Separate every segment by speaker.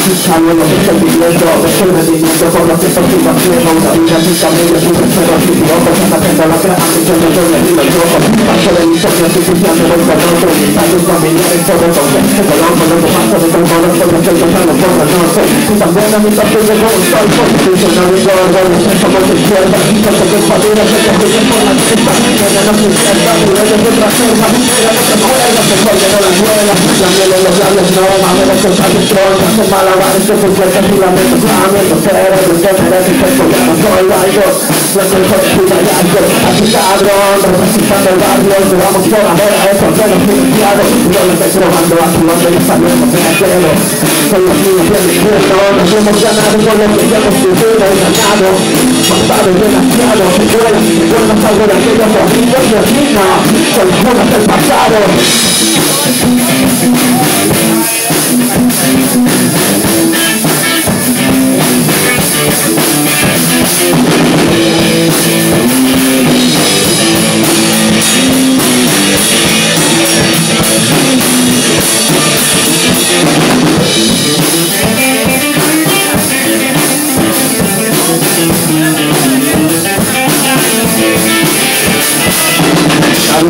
Speaker 1: Przystało na wysokim leżo Wyszczymy z innym do kogo się pokiwa Płyną za ile piska mnie Wyszczymy z tego filmu Oto się napędza na kreaty Ciągle ciągle ile głową los ojos Paso de otro Mis años familiares, todo con que color con lo que paso de todo la noche Porque que familia, que por la testa Que ya no se de otra selva Pero no se se jode, no la muela La miel en los labios, no mames, los cosas destroyas Se malabares, que se sueltan y la mente pero de que mereces ser porque soy algo No soy hijo y algo Así cabrón, representando el barrio Llevamos por amor a esos menos privilegiados No le estoy probando a tu hombre y sabemos de aquello Son los niños de mi mundo Nos hemos ganado con lo que hemos vivido y ganado Matado y demasiado Recuerda, recuerda algo de aquello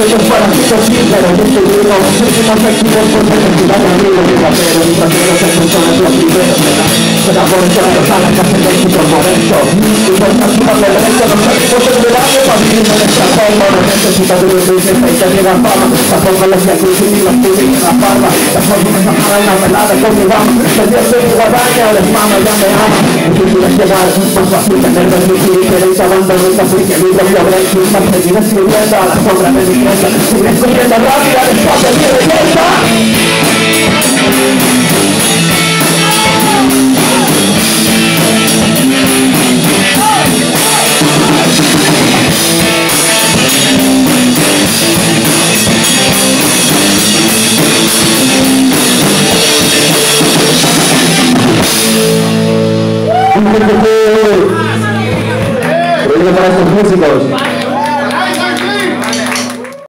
Speaker 1: ellos fueran chicos sí pero yo estoy vivo seguimos activos por necesidad de y raperos y raperos en personas los se da por eso la sala que hace éxito por eso y por sé por qué me da para كلمة الشعبان مرة حتى في قدر البيزن فإذا غفارة تفضل لك يكون كل مكتوبي غفارة تفضل لك حرائنا من هذا كل نظام تبيع بيت غبانة ولا اسمعنا جنب يعرف وكل لك جبار مصر في تجربة مكتوبي ليس غنبا مصفيك عبيد الله وليس في المصر في نفس الوزارة صبر من الوزارة في نفس الوزارة في نفس الوزارة essa música hoje.